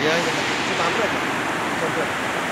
也야기해 서, 주담就是.